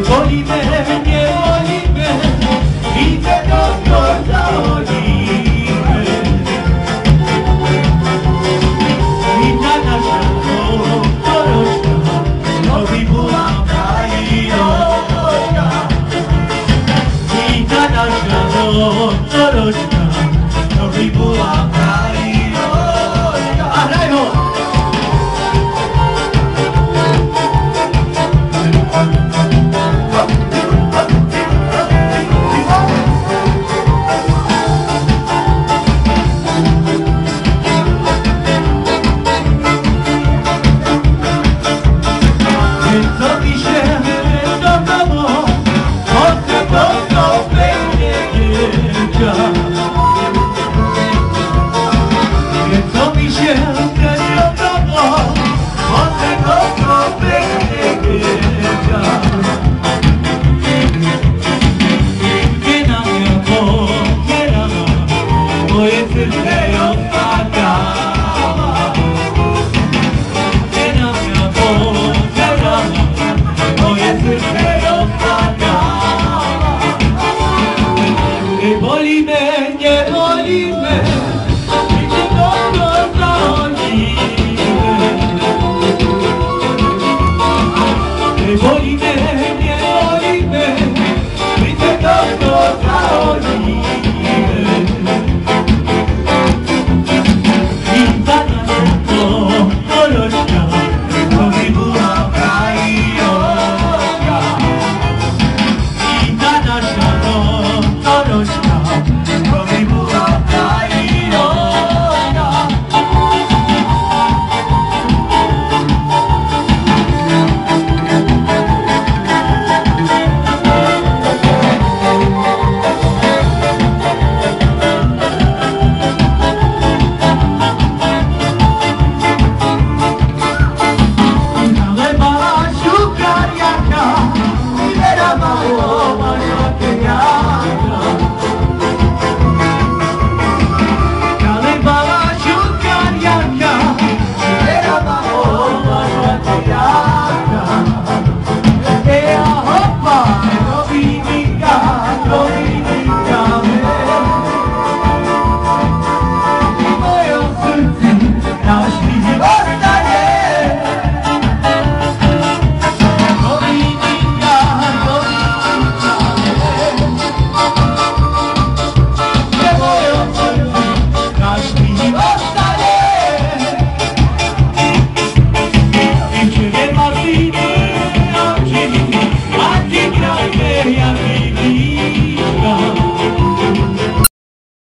Mongolia.